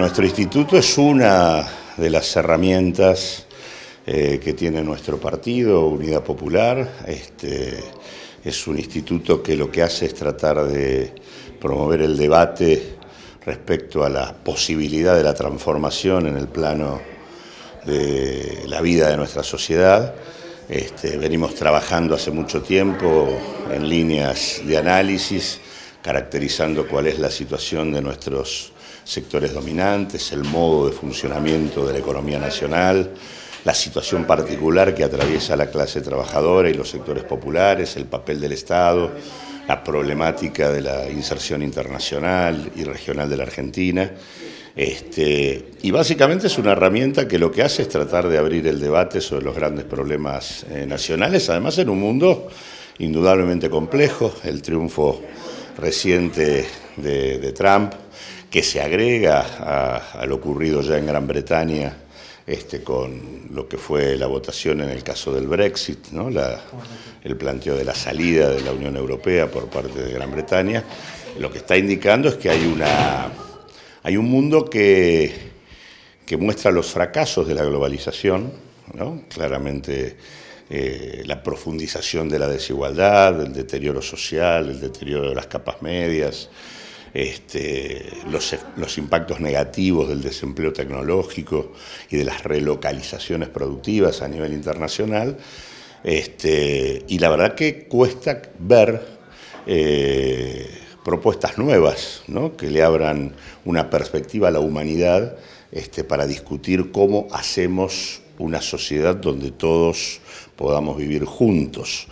Nuestro instituto es una de las herramientas eh, que tiene nuestro partido, Unidad Popular. Este, es un instituto que lo que hace es tratar de promover el debate respecto a la posibilidad de la transformación en el plano de la vida de nuestra sociedad. Este, venimos trabajando hace mucho tiempo en líneas de análisis, caracterizando cuál es la situación de nuestros sectores dominantes, el modo de funcionamiento de la economía nacional, la situación particular que atraviesa la clase trabajadora y los sectores populares, el papel del Estado, la problemática de la inserción internacional y regional de la Argentina. Este, y básicamente es una herramienta que lo que hace es tratar de abrir el debate sobre los grandes problemas eh, nacionales, además en un mundo indudablemente complejo, el triunfo reciente de Trump, que se agrega a, lo ocurrido ya en Gran Bretaña este, con lo que fue la votación en el caso del Brexit, ¿no? el planteo de la salida de la Unión Europea por parte de Gran Bretaña, lo que está indicando es que hay, una, hay un mundo que, que muestra los fracasos de la globalización, ¿no? claramente eh, la profundización de la desigualdad, el deterioro social, el deterioro de las capas medias, este, los, los, impactos negativos del desempleo tecnológico y de las relocalizaciones productivas a nivel internacional. Este, y la verdad que cuesta ver eh, propuestas nuevas que le abran una perspectiva a la humanidad este, para discutir cómo hacemos una sociedad donde todos podamos vivir juntos.